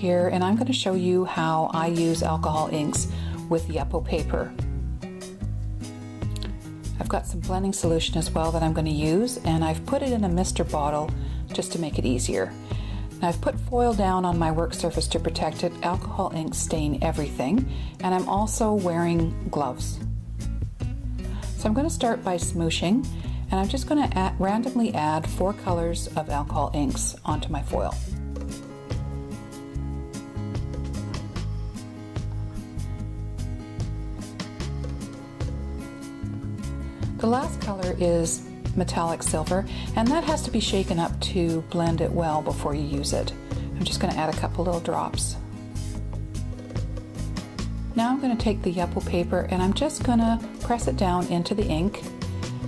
here and I'm going to show you how I use alcohol inks with Yupo paper. I've got some blending solution as well that I'm going to use and I've put it in a mister bottle just to make it easier. Now I've put foil down on my work surface to protect it. Alcohol inks stain everything and I'm also wearing gloves. So I'm going to start by smooshing and I'm just going to randomly add four colors of alcohol inks onto my foil. The last color is metallic silver and that has to be shaken up to blend it well before you use it. I'm just going to add a couple little drops. Now I'm going to take the Yupo paper and I'm just going to press it down into the ink,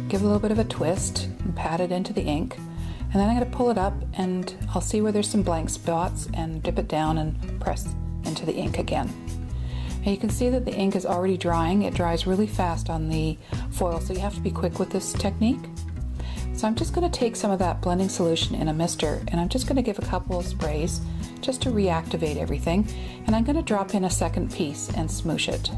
give a little bit of a twist and pat it into the ink and then I'm going to pull it up and I'll see where there's some blank spots and dip it down and press into the ink again. You can see that the ink is already drying. It dries really fast on the foil, so you have to be quick with this technique. So I'm just going to take some of that blending solution in a mister and I'm just going to give a couple of sprays just to reactivate everything. And I'm going to drop in a second piece and smoosh it.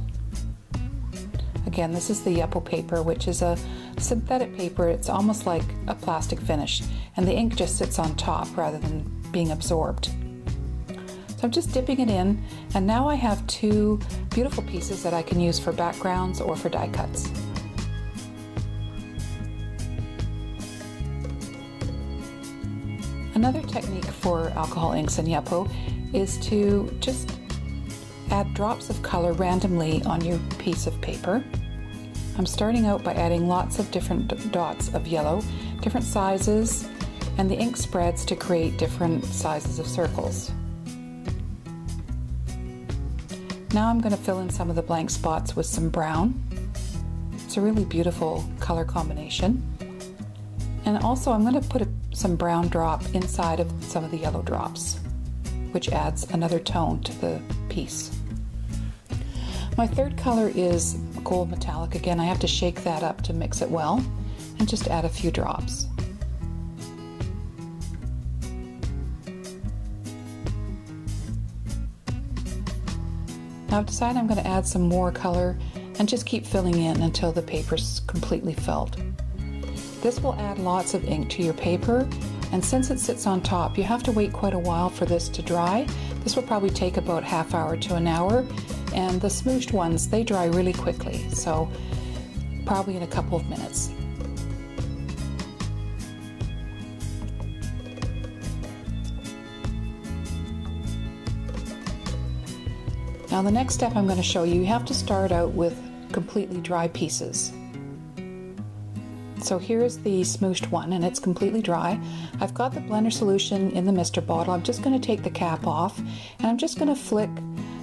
Again, this is the Yupo paper, which is a synthetic paper. It's almost like a plastic finish, and the ink just sits on top rather than being absorbed. I'm just dipping it in, and now I have two beautiful pieces that I can use for backgrounds or for die cuts. Another technique for alcohol inks and Yupo is to just add drops of color randomly on your piece of paper. I'm starting out by adding lots of different dots of yellow, different sizes, and the ink spreads to create different sizes of circles. Now I'm going to fill in some of the blank spots with some brown. It's a really beautiful color combination. And also I'm going to put a, some brown drop inside of some of the yellow drops, which adds another tone to the piece. My third color is gold metallic. Again, I have to shake that up to mix it well and just add a few drops. Now I've decided I'm going to add some more color and just keep filling in until the paper's completely filled. This will add lots of ink to your paper and since it sits on top you have to wait quite a while for this to dry. This will probably take about half hour to an hour and the smooshed ones they dry really quickly so probably in a couple of minutes. Now the next step I'm going to show you, you have to start out with completely dry pieces. So here's the smooshed one and it's completely dry. I've got the blender solution in the mister bottle. I'm just going to take the cap off and I'm just going to flick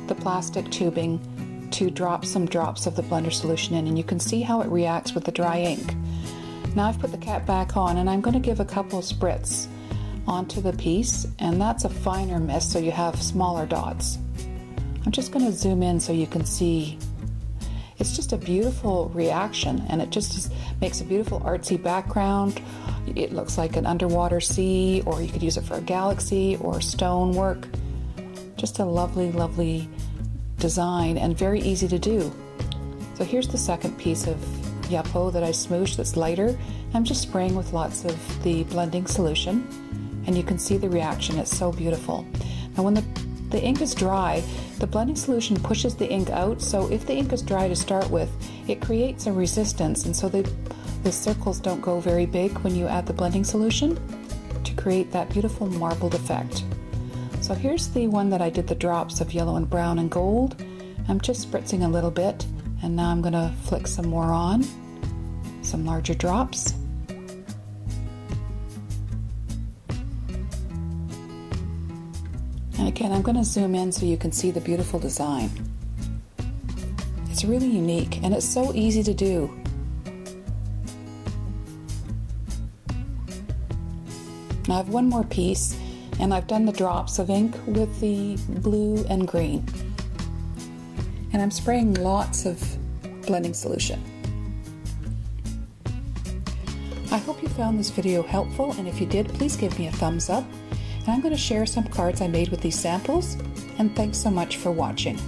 the plastic tubing to drop some drops of the blender solution in and you can see how it reacts with the dry ink. Now I've put the cap back on and I'm going to give a couple of spritz onto the piece and that's a finer mist so you have smaller dots. I'm just going to zoom in so you can see it's just a beautiful reaction and it just makes a beautiful artsy background. It looks like an underwater sea or you could use it for a galaxy or stone work. Just a lovely, lovely design and very easy to do. So here's the second piece of Yupo that I smooshed that's lighter. I'm just spraying with lots of the blending solution and you can see the reaction. It's so beautiful. Now when the, the ink is dry, the blending solution pushes the ink out, so if the ink is dry to start with, it creates a resistance, and so the, the circles don't go very big when you add the blending solution to create that beautiful marbled effect. So here's the one that I did the drops of yellow and brown and gold. I'm just spritzing a little bit, and now I'm going to flick some more on, some larger drops. And again, I'm going to zoom in so you can see the beautiful design. It's really unique and it's so easy to do. Now I have one more piece and I've done the drops of ink with the blue and green. And I'm spraying lots of blending solution. I hope you found this video helpful and if you did, please give me a thumbs up And I'm going to share some cards I made with these samples. And thanks so much for watching.